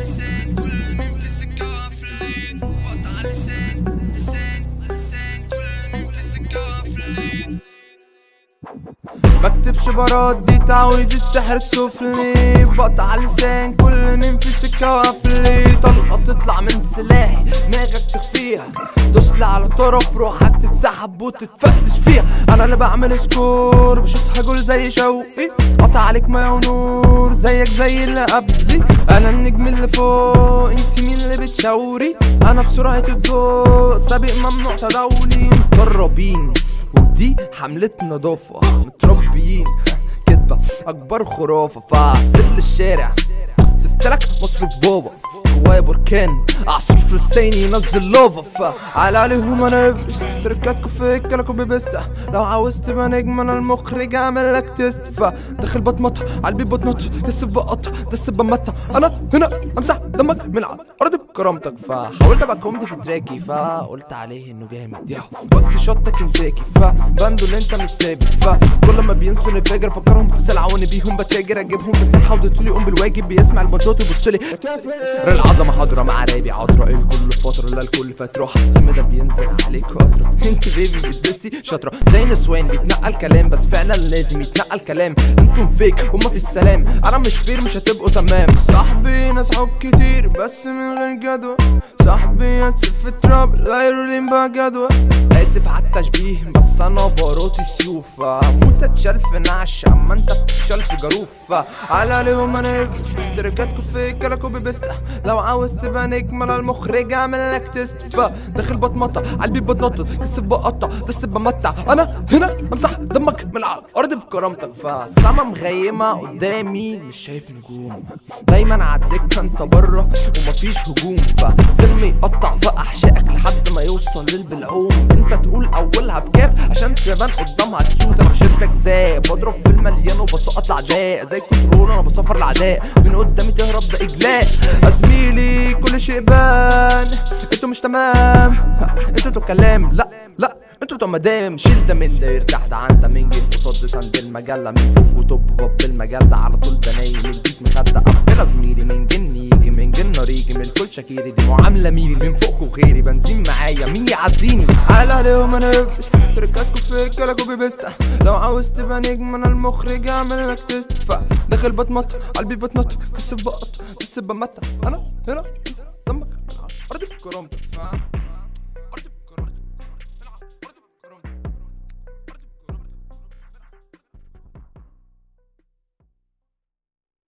بقطع لسان كل مين في سكة قافلين بقطع لسان لسان لسان كل مين في سكة قافلين بكتب شبارات دي تعويذ السحر السفلي بقطع لسان كل مين في سكة وقفلي. طلقة تطلع من سلاحي دماغك تخفيها. دوسلي على طرف روحك تتسحب وتتفتش فيها. أنا اللي بعمل سكور بشوطها جول زي شوقي. قطع عليك ما ونور زيك زي اللي قبلي. أنا النجم اللي فوق أنت مين اللي بتشاوري؟ أنا بسرعة الضوء سابق ممنوع تداولي. مجربين ودي حملة نظافة متربيين كدبة أكبر خرافة فسيب الشارع. سبت لك مصروف بابا جوايا بركان اعصر في لساني ينزل لافا فعلى عليهم أنا ابلس تركاتكم في كلكم ببستا لو عاوز تبقى نجم أنا المخرج أعمل لك تيست فداخل بتمطر على البيت بتنط كسب بقطع دس بمتع أنا هنا أمسح دمك من ارض بكرامتك. فحاولت أبقى كوميدي في تراكي فقلت عليه إنه جامد. ياهو وقت شطك كنتاكي فباندو اللي أنت مش ثابت فكل ما بينسوا انفجر فكرهم سلعه وأنا بيهم. بتاجر أجيبهم في الساحه وديتولي يقوم بالواجب. بيسمع البنشات ويبص لي. العظمه حاضرة مع رابي عطرة. الكل فتره لا الكل فتروح اسم ده بينزل عليك فتره انت بيبي بتدسي شاطرة. زي نسوان بيتنقل كلام بس فعلا لازم يتنقل كلام. أنتم فيك هما في السلام. أنا مش فير مش هتبقوا تمام. صاحبي ناس حب كتير بس من غير جدوى. صاحبي هتسف تراب لا يرولين بقى جدوى. اسف على التشبيه بس أنا باروتي سيوف موت اتشال في نعش أما أنت بتتشال في جروف على عليهم أنا نفس تركاتكم في كلكوا ببستا لو عاوز تبقى نجم أنا المخرج أعمل لك تيست فداخل بتمطع على البيت بتنطط كسب بقطع دس بمتع أنا هنا امسح دمك من على الأرض بكرامتك. فالسما مغيمه قدامي مش شايف نجوم. دايما عديك أنت بره ومفيش هجوم. فسلمي يقطع في احشائك يوصل للبلعوم. انت تقول اولها بكاف عشان تبان قدامها كيوت أنا بشدك زي بضرب في المليان وبسقط العداء زي كنترول أنا بسفر العداء من قدامي تهرب ده اجلاء زميلي كل شيء بان. أنتوا مش تمام. أنتوا كلام. لا لا. أنتوا بتوع مدام. شيل ده من ده يرتاح. ده عن من جيب قصاد سند المجلة. من فوق وتوب باب المجلة. على طول ده نايم البيت الكل شكيري دي معاملة ميري من فوق وغيري. بنزين معايا مين يعديني؟ على عليهم أنا نفس تركاتكم في كلكوا بيبستا لو عاوز تبقى نجم أنا المخرج أعمل لك تيست فداخل بتمط البيت بتنط كسب بقط. بس بمتع أنا هنا دمك. الأرض بكرامتك فاهم